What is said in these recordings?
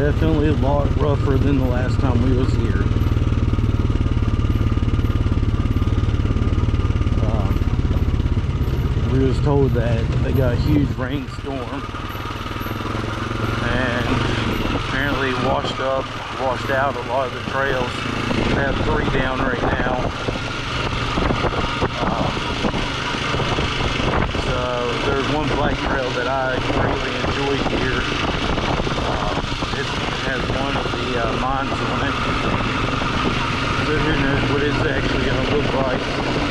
definitely a lot rougher than the last time we was here. Um, we was told that they got a huge rainstorm and apparently washed up, washed out a lot of the trails. We have three down right now. Um, so there's one bike trail that I greatly enjoy here. Has one of the uh, mines on it. So who knows what it's actually going to look like.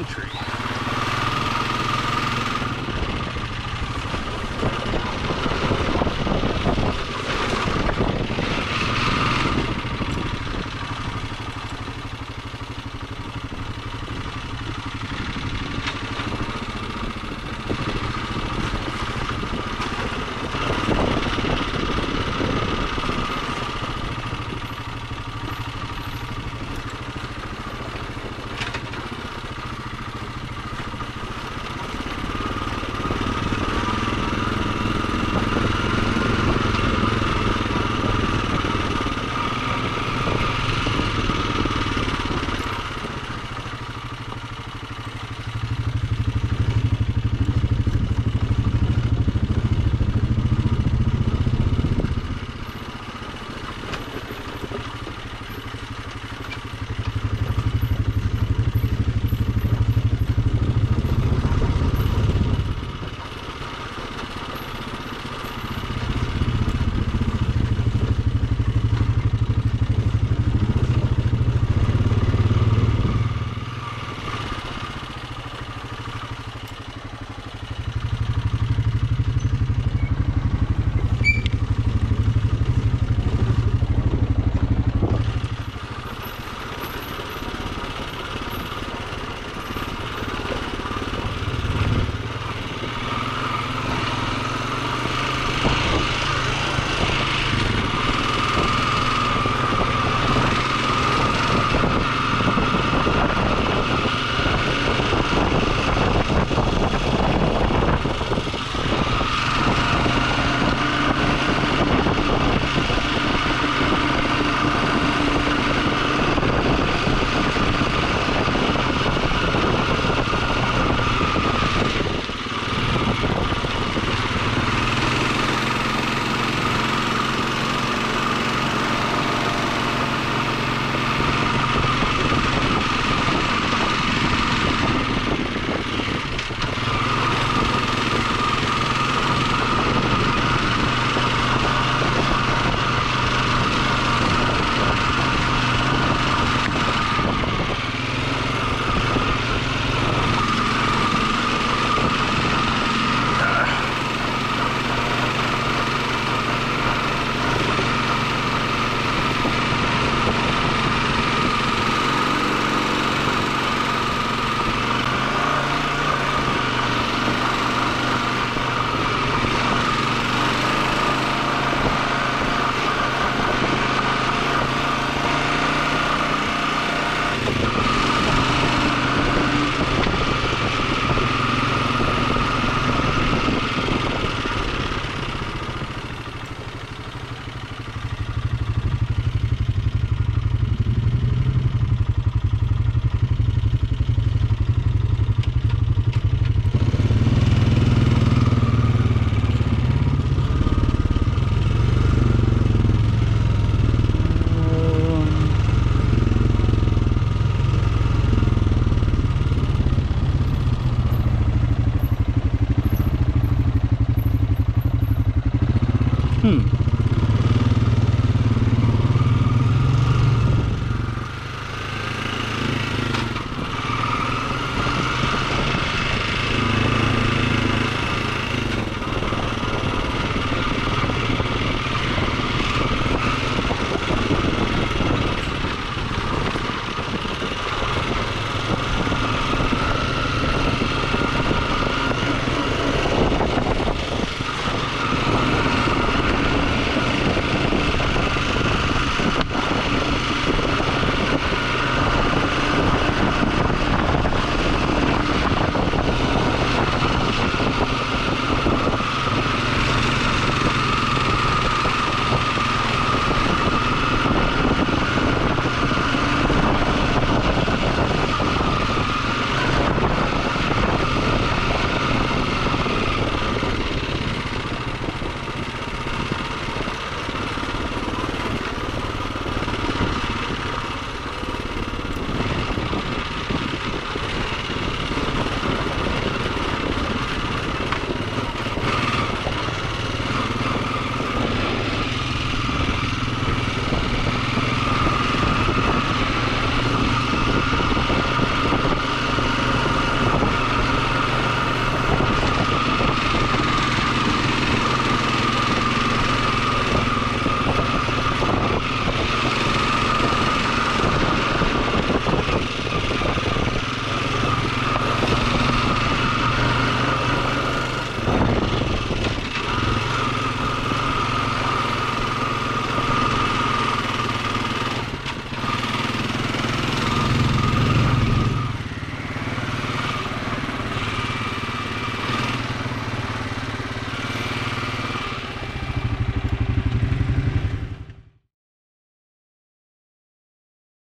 No